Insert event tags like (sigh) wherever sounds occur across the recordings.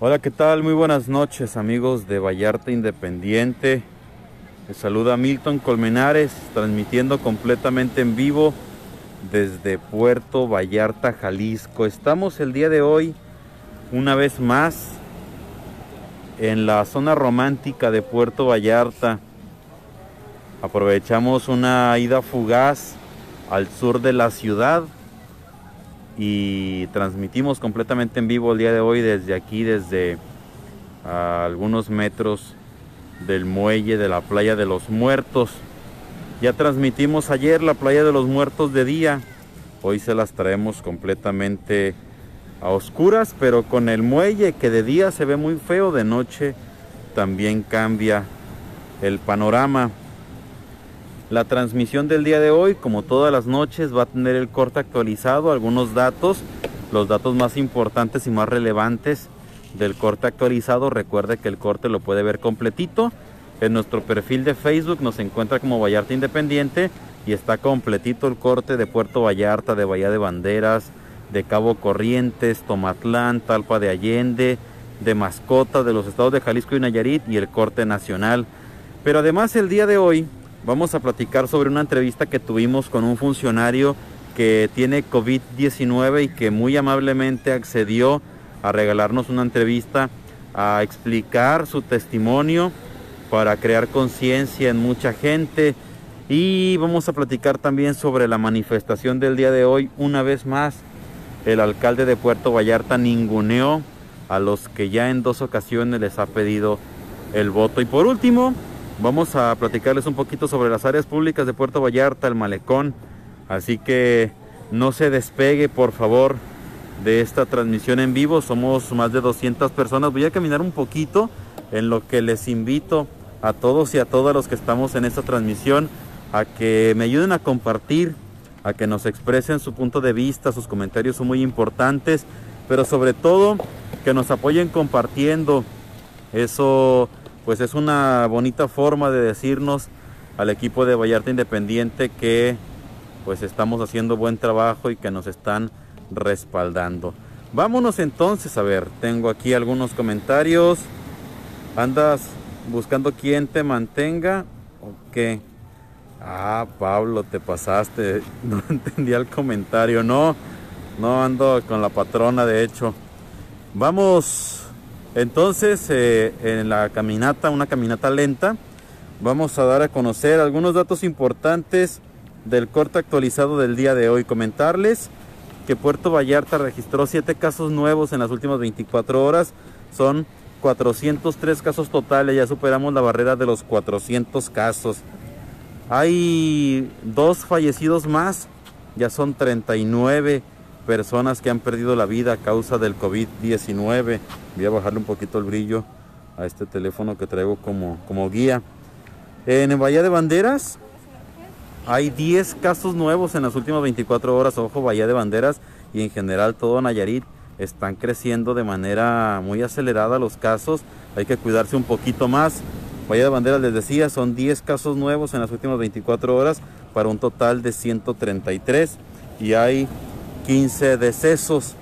Hola, ¿qué tal? Muy buenas noches amigos de Vallarta Independiente. Les saluda Milton Colmenares, transmitiendo completamente en vivo desde Puerto Vallarta, Jalisco. Estamos el día de hoy, una vez más, en la zona romántica de Puerto Vallarta. Aprovechamos una ida fugaz al sur de la ciudad y transmitimos completamente en vivo el día de hoy desde aquí, desde algunos metros del muelle de la playa de los muertos. Ya transmitimos ayer la playa de los muertos de día, hoy se las traemos completamente a oscuras, pero con el muelle que de día se ve muy feo, de noche también cambia el panorama. La transmisión del día de hoy, como todas las noches, va a tener el corte actualizado, algunos datos, los datos más importantes y más relevantes del corte actualizado. Recuerde que el corte lo puede ver completito. En nuestro perfil de Facebook nos encuentra como Vallarta Independiente y está completito el corte de Puerto Vallarta, de Bahía de Banderas, de Cabo Corrientes, Tomatlán, Talpa de Allende, de Mascota, de los estados de Jalisco y Nayarit y el corte nacional. Pero además el día de hoy Vamos a platicar sobre una entrevista que tuvimos con un funcionario que tiene COVID-19 y que muy amablemente accedió a regalarnos una entrevista a explicar su testimonio para crear conciencia en mucha gente y vamos a platicar también sobre la manifestación del día de hoy. Una vez más, el alcalde de Puerto Vallarta ninguneó a los que ya en dos ocasiones les ha pedido el voto. Y por último, Vamos a platicarles un poquito sobre las áreas públicas de Puerto Vallarta, el malecón. Así que no se despegue, por favor, de esta transmisión en vivo. Somos más de 200 personas. Voy a caminar un poquito en lo que les invito a todos y a todas los que estamos en esta transmisión a que me ayuden a compartir, a que nos expresen su punto de vista, sus comentarios son muy importantes, pero sobre todo que nos apoyen compartiendo. Eso pues es una bonita forma de decirnos al equipo de Vallarta Independiente que pues estamos haciendo buen trabajo y que nos están respaldando. Vámonos entonces a ver, tengo aquí algunos comentarios. ¿Andas buscando quien te mantenga o qué? Ah, Pablo, te pasaste. (laughs) No entendía el comentario. No, no ando con la patrona, de hecho. Vamos entonces, eh, en la caminata, una caminata lenta, vamos a dar a conocer algunos datos importantes del corte actualizado del día de hoy. Comentarles que Puerto Vallarta registró 7 casos nuevos en las últimas 24 horas. Son 403 casos totales, ya superamos la barrera de los 400 casos. Hay dos fallecidos más, ya son 39 personas que han perdido la vida a causa del COVID-19. Voy a bajarle un poquito el brillo a este teléfono que traigo como, como guía. En Bahía de Banderas hay 10 casos nuevos en las últimas 24 horas. Ojo, Bahía de Banderas y en general todo Nayarit están creciendo de manera muy acelerada los casos. Hay que cuidarse un poquito más. Bahía de Banderas les decía, son 10 casos nuevos en las últimas 24 horas para un total de 133. Y hay 15 decesos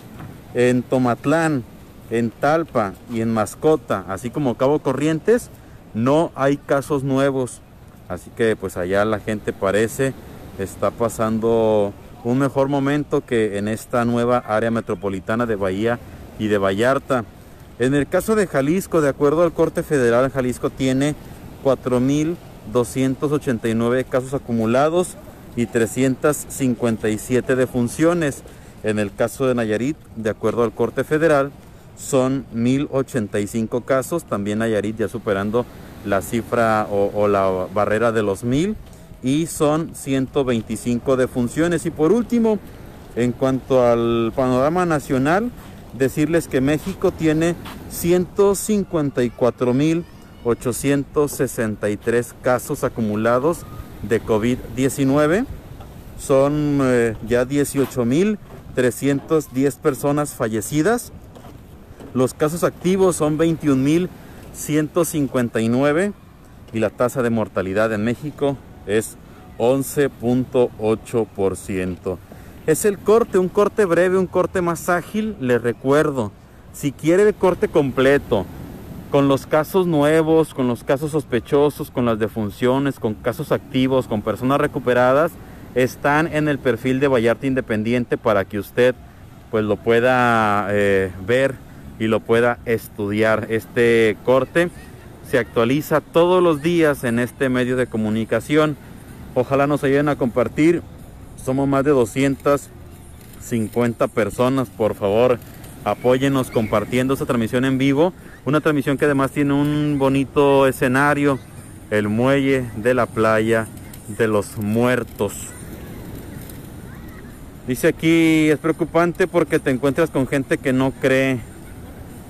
en Tomatlán, en Talpa y en Mascota, así como Cabo Corrientes, no hay casos nuevos. Así que pues allá la gente parece está pasando un mejor momento que en esta nueva área metropolitana de Bahía y de Vallarta. En el caso de Jalisco, de acuerdo al Corte Federal, Jalisco tiene 4.289 casos acumulados y 357 defunciones. En el caso de Nayarit, de acuerdo al Corte Federal, son 1085 casos, también Nayarit ya superando la cifra o, la barrera de los 1000 y son 125 defunciones. Y por último, en cuanto al panorama nacional, decirles que México tiene 154.863 casos acumulados de COVID-19. Son eh, ya 18.000 310 personas fallecidas. Los casos activos son 21.159 y la tasa de mortalidad en México es 11.8%. Es el corte, un corte breve, un corte más ágil. Les recuerdo, Si quiere el corte completo, con los casos nuevos, con los casos sospechosos, con las defunciones, con casos activos, con personas recuperadas, están en el perfil de Vallarta Independiente para que usted pues lo pueda eh, ver y lo pueda estudiar. Este corte se actualiza todos los días en este medio de comunicación. Ojalá nos ayuden a compartir. Somos más de 250 personas. Por favor, apóyenos compartiendo esta transmisión en vivo. Una transmisión que además tiene un bonito escenario. El muelle de la playa de los muertos. Dice aquí, es preocupante porque te encuentras con gente que no cree.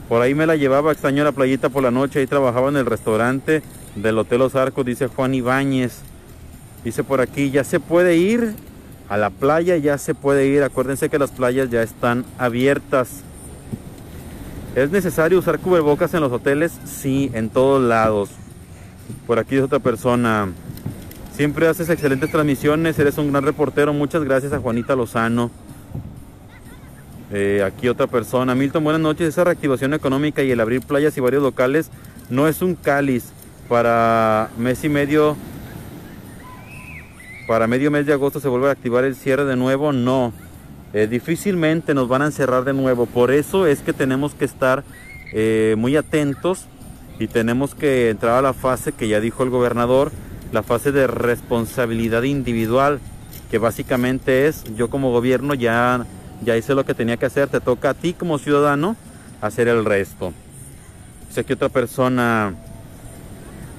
Por ahí me la llevaba, extraño la playita por la noche, ahí trabajaba en el restaurante del Hotel Los Arcos, dice Juan Ibáñez. Dice por aquí, ya se puede ir a la playa, ya se puede ir. Acuérdense que las playas ya están abiertas. ¿Es necesario usar cubrebocas en los hoteles? Sí, en todos lados. Por aquí es otra persona. Siempre haces excelentes transmisiones, eres un gran reportero. Muchas gracias a Juanita Lozano. Eh, aquí otra persona. Milton, buenas noches. Esa reactivación económica y el abrir playas y varios locales no es un cáliz para mes y medio. Para medio mes de agosto se vuelve a activar el cierre de nuevo. No. Eh, difícilmente nos van a encerrar de nuevo. Por eso es que tenemos que estar eh, muy atentos y tenemos que entrar a la fase que ya dijo el gobernador la fase de responsabilidad individual, que básicamente es yo como gobierno ya, ya hice lo que tenía que hacer, te toca a ti como ciudadano hacer el resto. Sé que otra persona,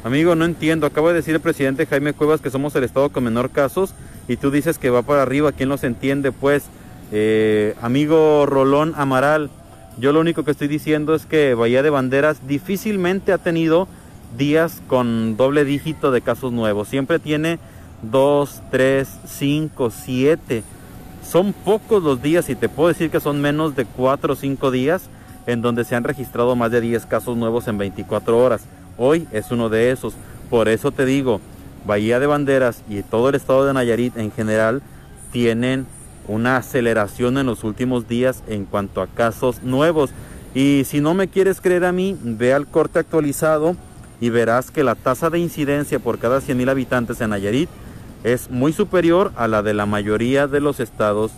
amigo, no entiendo, acabo de decir el presidente Jaime Cuevas que somos el estado con menor casos y tú dices que va para arriba, ¿quién los entiende? Pues, eh, amigo Rolón Amaral, yo lo único que estoy diciendo es que Bahía de Banderas difícilmente ha tenido días con doble dígito de casos nuevos. Siempre tiene 2, 3, 5, 7. Son pocos los días y te puedo decir que son menos de 4 o 5 días en donde se han registrado más de 10 casos nuevos en 24 horas. Hoy es uno de esos. Por eso te digo, Bahía de Banderas y todo el estado de Nayarit en general tienen una aceleración en los últimos días en cuanto a casos nuevos. Y si no me quieres creer a mí, ve al corte actualizado y verás que la tasa de incidencia por cada 100.000 habitantes en Nayarit es muy superior a la de la mayoría de los estados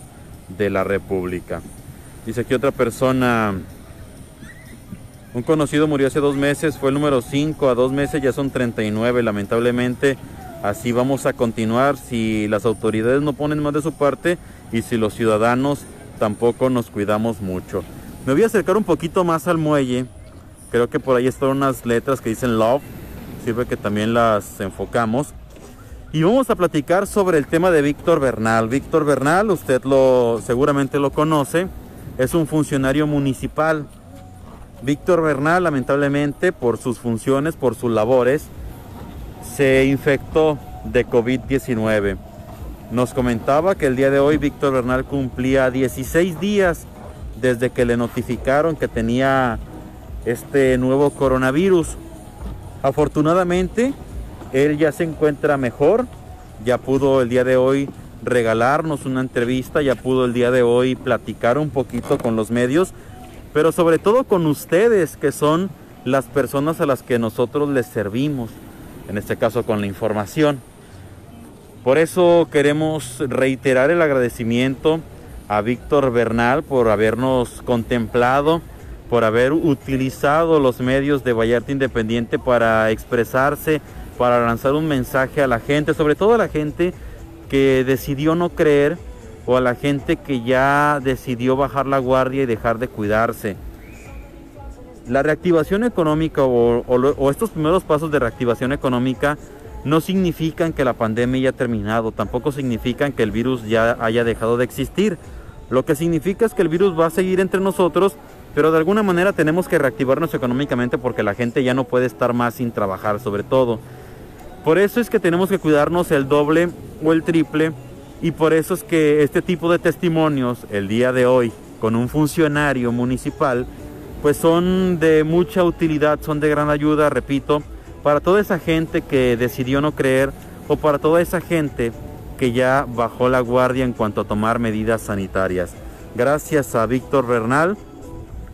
de la República. Dice aquí otra persona, un conocido murió hace dos meses, fue el número 5, a dos meses ya son 39, lamentablemente así vamos a continuar si las autoridades no ponen más de su parte y si los ciudadanos tampoco nos cuidamos mucho. Me voy a acercar un poquito más al muelle Creo que por ahí están unas letras que dicen love. Sirve que también las enfocamos. Y vamos a platicar sobre el tema de Víctor Bernal. Víctor Bernal, usted lo seguramente lo conoce, es un funcionario municipal. Víctor Bernal, lamentablemente, por sus funciones, por sus labores, se infectó de COVID-19. Nos comentaba que el día de hoy Víctor Bernal cumplía 16 días desde que le notificaron que tenía este nuevo coronavirus. Afortunadamente, él ya se encuentra mejor, ya pudo el día de hoy regalarnos una entrevista, ya pudo el día de hoy platicar un poquito con los medios, pero sobre todo con ustedes, que son las personas a las que nosotros les servimos, en este caso con la información. Por eso queremos reiterar el agradecimiento a Víctor Bernal por habernos contemplado por haber utilizado los medios de Vallarta Independiente para expresarse, para lanzar un mensaje a la gente, sobre todo a la gente que decidió no creer o a la gente que ya decidió bajar la guardia y dejar de cuidarse. La reactivación económica o, estos primeros pasos de reactivación económica no significan que la pandemia haya terminado, tampoco significan que el virus ya haya dejado de existir. Lo que significa es que el virus va a seguir entre nosotros pero de alguna manera tenemos que reactivarnos económicamente porque la gente ya no puede estar más sin trabajar sobre todo. Por eso es que tenemos que cuidarnos el doble o el triple y por eso es que este tipo de testimonios el día de hoy con un funcionario municipal pues son de mucha utilidad, son de gran ayuda, repito, para toda esa gente que decidió no creer o para toda esa gente que ya bajó la guardia en cuanto a tomar medidas sanitarias. Gracias a Víctor Bernal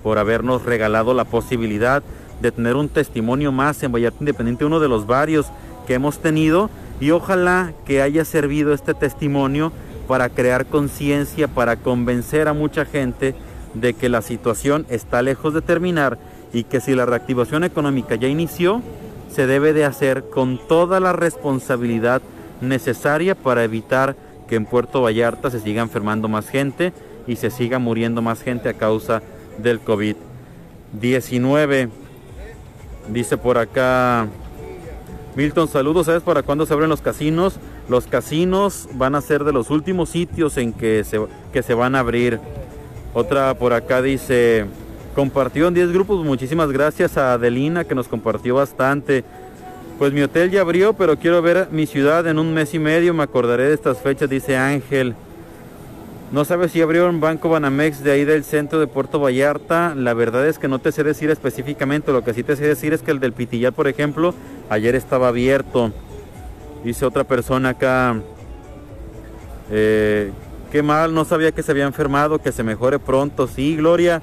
por habernos regalado la posibilidad de tener un testimonio más en Vallarta Independiente, uno de los varios que hemos tenido y ojalá que haya servido este testimonio para crear conciencia, para convencer a mucha gente de que la situación está lejos de terminar y que si la reactivación económica ya inició, se debe de hacer con toda la responsabilidad necesaria para evitar que en Puerto Vallarta se siga enfermando más gente y se siga muriendo más gente a causa del COVID-19. Dice por acá Milton, saludos. ¿Sabes para cuándo se abren los casinos? Los casinos van a ser de los últimos sitios en que se, que se van a abrir. Otra por acá dice, compartió en 10 grupos. Muchísimas gracias a Adelina que nos compartió bastante. Pues mi hotel ya abrió, pero quiero ver mi ciudad en un mes y medio. Me acordaré de estas fechas, dice Ángel. No sabes si abrió un banco Banamex de ahí del centro de Puerto Vallarta. La verdad es que no te sé decir específicamente. Lo que sí te sé decir es que el del Pitillar, por ejemplo, ayer estaba abierto. Dice otra persona acá. Eh, qué mal, no sabía que se había enfermado, que se mejore pronto. Sí, Gloria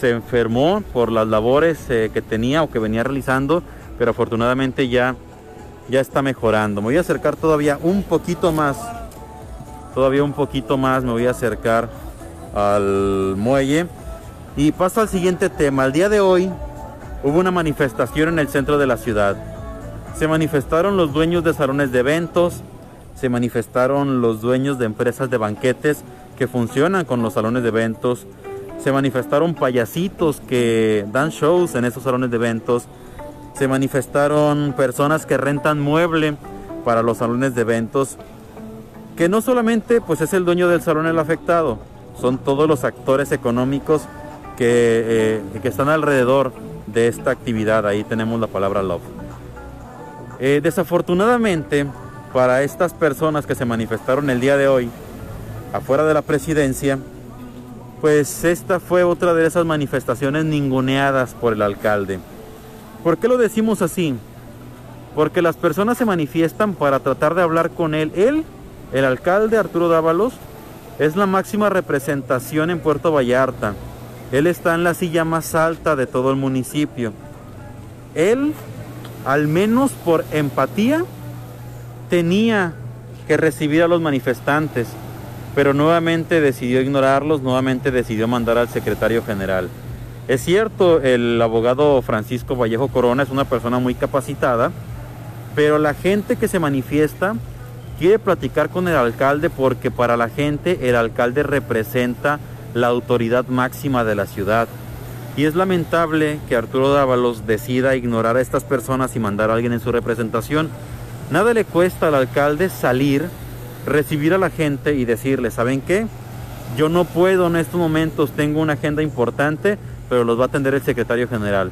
se enfermó por las labores eh, que tenía o que venía realizando, pero afortunadamente ya, ya está mejorando. Me voy a acercar todavía un poquito más todavía un poquito más me voy a acercar al muelle y paso al siguiente tema. El día de hoy hubo una manifestación en el centro de la ciudad. Se manifestaron los dueños de salones de eventos, se manifestaron los dueños de empresas de banquetes que funcionan con los salones de eventos, se manifestaron payasitos que dan shows en esos salones de eventos, se manifestaron personas que rentan mueble para los salones de eventos que no solamente pues es el dueño del salón el afectado, son todos los actores económicos que, eh, que están alrededor de esta actividad. Ahí tenemos la palabra love. Eh, desafortunadamente, para estas personas que se manifestaron el día de hoy afuera de la presidencia, pues esta fue otra de esas manifestaciones ninguneadas por el alcalde. ¿Por qué lo decimos así? Porque las personas se manifiestan para tratar de hablar con él. Él el alcalde Arturo Dávalos es la máxima representación en Puerto Vallarta. Él está en la silla más alta de todo el municipio. Él, al menos por empatía, tenía que recibir a los manifestantes, pero nuevamente decidió ignorarlos, nuevamente decidió mandar al secretario general. Es cierto, el abogado Francisco Vallejo Corona es una persona muy capacitada, pero la gente que se manifiesta quiere platicar con el alcalde porque para la gente el alcalde representa la autoridad máxima de la ciudad. Y es lamentable que Arturo Dávalos decida ignorar a estas personas y mandar a alguien en su representación. Nada le cuesta al alcalde salir, recibir a la gente y decirle, ¿saben qué? Yo no puedo en estos momentos, tengo una agenda importante, pero los va a atender el secretario general.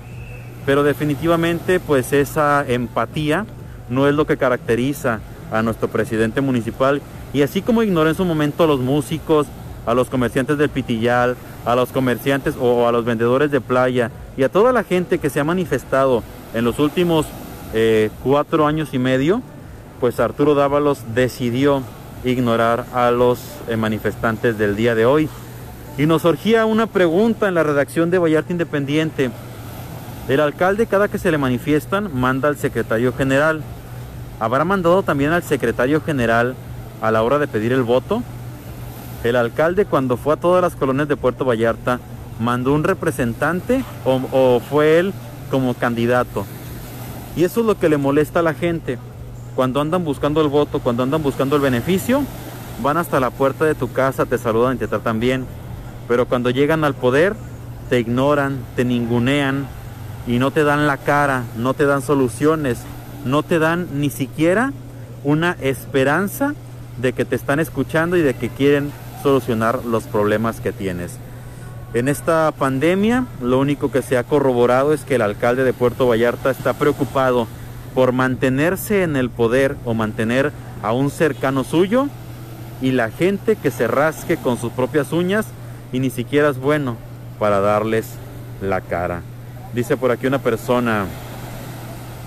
Pero definitivamente pues esa empatía no es lo que caracteriza a nuestro presidente municipal y así como ignoró en su momento a los músicos, a los comerciantes del Pitillal, a los comerciantes o a los vendedores de playa y a toda la gente que se ha manifestado en los últimos eh, cuatro años y medio, pues Arturo Dávalos decidió ignorar a los eh, manifestantes del día de hoy. Y nos surgía una pregunta en la redacción de Vallarta Independiente. El alcalde cada que se le manifiestan manda al secretario general ¿Habrá mandado también al secretario general a la hora de pedir el voto? El alcalde cuando fue a todas las colonias de Puerto Vallarta, ¿mandó un representante o, fue él como candidato? Y eso es lo que le molesta a la gente. Cuando andan buscando el voto, cuando andan buscando el beneficio, van hasta la puerta de tu casa, te saludan y te tratan bien. Pero cuando llegan al poder, te ignoran, te ningunean y no te dan la cara, no te dan soluciones, no te dan ni siquiera una esperanza de que te están escuchando y de que quieren solucionar los problemas que tienes. En esta pandemia lo único que se ha corroborado es que el alcalde de Puerto Vallarta está preocupado por mantenerse en el poder o mantener a un cercano suyo y la gente que se rasque con sus propias uñas y ni siquiera es bueno para darles la cara. Dice por aquí una persona,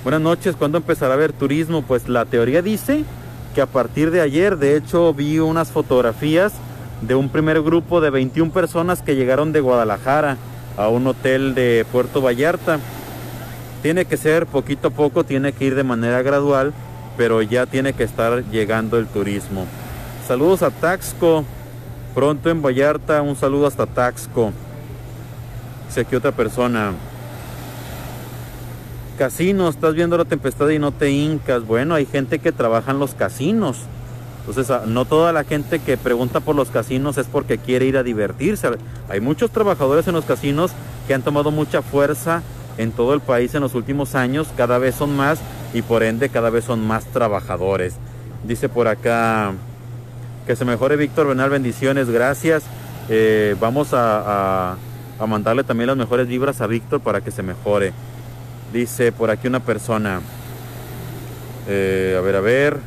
Buenas noches, ¿cuándo empezará a haber turismo? Pues la teoría dice que a partir de ayer, de hecho vi unas fotografías de un primer grupo de 21 personas que llegaron de Guadalajara a un hotel de Puerto Vallarta. Tiene que ser poquito a poco, tiene que ir de manera gradual, pero ya tiene que estar llegando el turismo. Saludos a Taxco, pronto en Vallarta, un saludo hasta Taxco. Sé que otra persona. Casinos, estás viendo la tempestad y no te hincas. Bueno, hay gente que trabaja en los casinos. Entonces, ah, no toda la gente que pregunta por los casinos es porque quiere ir a divertirse. Hay muchos trabajadores en los casinos que han tomado mucha fuerza en todo el país en los últimos años. Cada vez son más y por ende cada vez son más trabajadores. Dice por acá que se mejore Víctor Benal, bendiciones, gracias. Eh, vamos a, mandarle también las mejores vibras a Víctor para que se mejore. Dice por aquí una persona. Eh, a ver, a ver.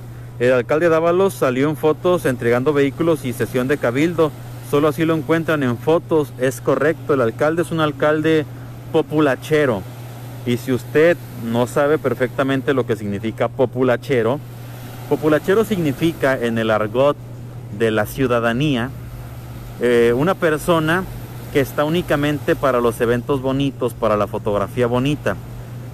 El alcalde Dávalos salió en fotos entregando vehículos y sesión de cabildo. Solo así lo encuentran en fotos. Es correcto, el alcalde es un alcalde populachero. Y si usted no sabe perfectamente lo que significa populachero, populachero significa en el argot de la ciudadanía eh, una persona que está únicamente para los eventos bonitos, para la fotografía bonita.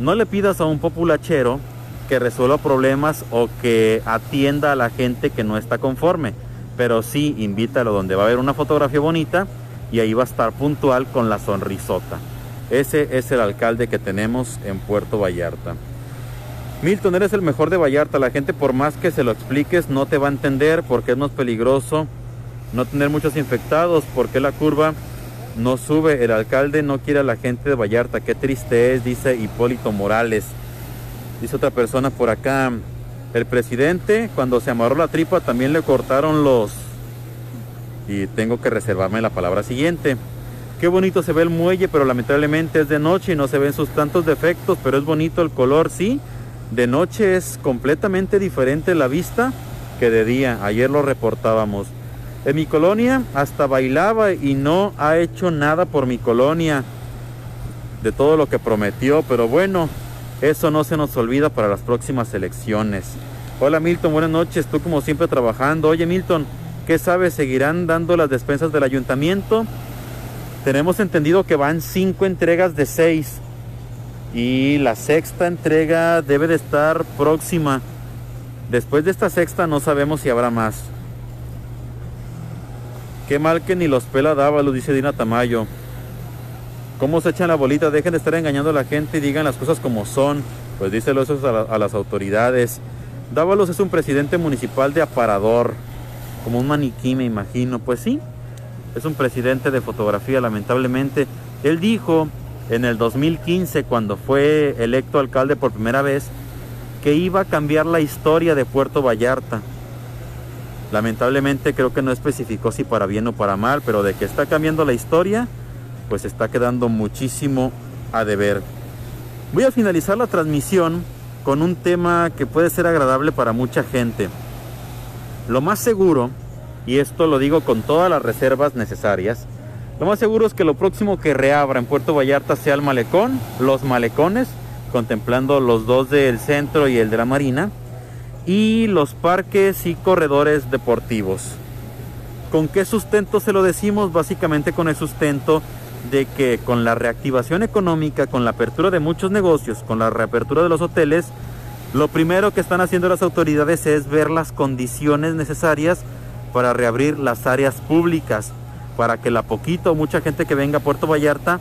No le pidas a un populachero que resuelva problemas o que atienda a la gente que no está conforme. Pero sí, invítalo donde va a haber una fotografía bonita y ahí va a estar puntual con la sonrisota. Ese es el alcalde que tenemos en Puerto Vallarta. Milton, eres el mejor de Vallarta. La gente por más que se lo expliques no te va a entender porque es más peligroso no tener muchos infectados, porque la curva no sube. El alcalde no quiere a la gente de Vallarta. Qué triste es, dice Hipólito Morales. Dice otra persona por acá, el presidente cuando se amarró la tripa también le cortaron los... Y tengo que reservarme la palabra siguiente. Qué bonito se ve el muelle, pero lamentablemente es de noche y no se ven sus tantos defectos, pero es bonito el color, sí. De noche es completamente diferente la vista que de día. Ayer lo reportábamos. En mi colonia hasta bailaba y no ha hecho nada por mi colonia de todo lo que prometió, pero bueno, eso no se nos olvida para las próximas elecciones. Hola Milton, buenas noches. Tú como siempre trabajando. Oye Milton, ¿qué sabes? ¿Seguirán dando las despensas del ayuntamiento? Tenemos entendido que van cinco entregas de seis. Y la sexta entrega debe de estar próxima. Después de esta sexta no sabemos si habrá más. Qué mal que ni los pela lo dice Dina Tamayo. ¿Cómo se echan la bolita? Dejen de estar engañando a la gente y digan las cosas como son. Pues díselo eso a, las autoridades. Dávalos es un presidente municipal de aparador. Como un maniquí, me imagino. Pues sí, es un presidente de fotografía, lamentablemente. Él dijo en el 2015, cuando fue electo alcalde por primera vez, que iba a cambiar la historia de Puerto Vallarta. Lamentablemente creo que no especificó si para bien o para mal, pero de que está cambiando la historia, pues está quedando muchísimo a deber. Voy a finalizar la transmisión con un tema que puede ser agradable para mucha gente. Lo más seguro, y esto lo digo con todas las reservas necesarias, lo más seguro es que lo próximo que reabra en Puerto Vallarta sea el malecón, los malecones, contemplando los dos del centro y el de la marina, y los parques y corredores deportivos. ¿Con qué sustento se lo decimos? Básicamente con el sustento de que con la reactivación económica, con la apertura de muchos negocios, con la reapertura de los hoteles, lo primero que están haciendo las autoridades es ver las condiciones necesarias para reabrir las áreas públicas, para que la poquito o mucha gente que venga a Puerto Vallarta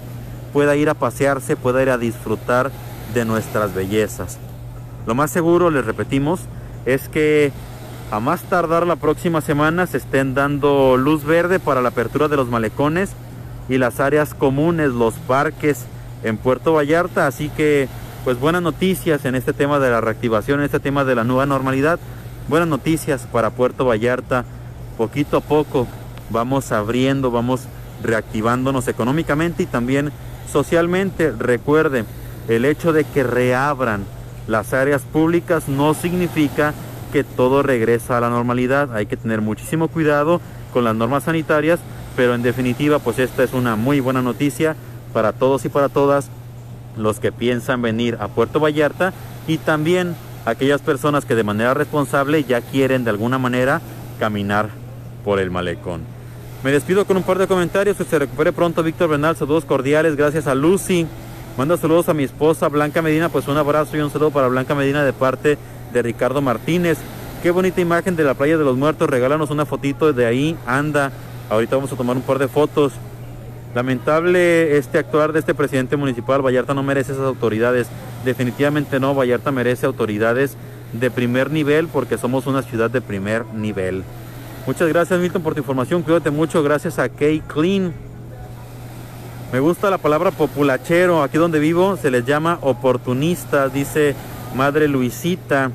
pueda ir a pasearse, pueda ir a disfrutar de nuestras bellezas. Lo más seguro, les repetimos, es que a más tardar la próxima semana se estén dando luz verde para la apertura de los malecones y las áreas comunes, los parques en Puerto Vallarta. Así que, pues buenas noticias en este tema de la reactivación, en este tema de la nueva normalidad. Buenas noticias para Puerto Vallarta. Poquito a poco vamos abriendo, vamos reactivándonos económicamente y también socialmente. Recuerde, el hecho de que reabran las áreas públicas no significa que todo regresa a la normalidad. Hay que tener muchísimo cuidado con las normas sanitarias pero en definitiva, pues esta es una muy buena noticia para todos y para todas los que piensan venir a Puerto Vallarta y también aquellas personas que de manera responsable ya quieren de alguna manera caminar por el malecón. Me despido con un par de comentarios. Que se recupere pronto Víctor Bernal. Saludos cordiales. Gracias a Lucy. Manda saludos a mi esposa Blanca Medina. Pues un abrazo y un saludo para Blanca Medina de parte de Ricardo Martínez. Qué bonita imagen de la playa de los muertos. Regálanos una fotito de ahí. Anda. Ahorita vamos a tomar un par de fotos. Lamentable este actuar de este presidente municipal. Vallarta no merece esas autoridades. Definitivamente no. Vallarta merece autoridades de primer nivel porque somos una ciudad de primer nivel. Muchas gracias Milton por tu información. Cuídate mucho. Gracias a Kay Clean. Me gusta la palabra populachero. Aquí donde vivo se les llama oportunistas, dice Madre Luisita.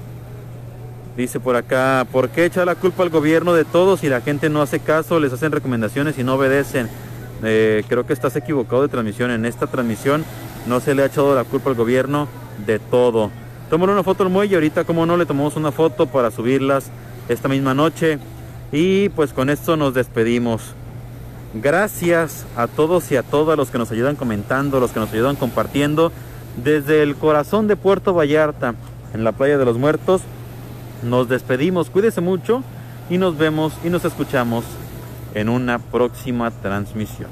Dice por acá, ¿por qué echar la culpa al gobierno de todos si la gente no hace caso, les hacen recomendaciones y no obedecen? Eh, creo que estás equivocado de transmisión. En esta transmisión no se le ha echado la culpa al gobierno de todo. Tómale una foto al muelle, ahorita como no le tomamos una foto para subirlas esta misma noche. Y pues con esto nos despedimos. Gracias a todos y a todas los que nos ayudan comentando, los que nos ayudan compartiendo. Desde el corazón de Puerto Vallarta, en la playa de los muertos, nos despedimos. Cuídese mucho y nos vemos y nos escuchamos en una próxima transmisión.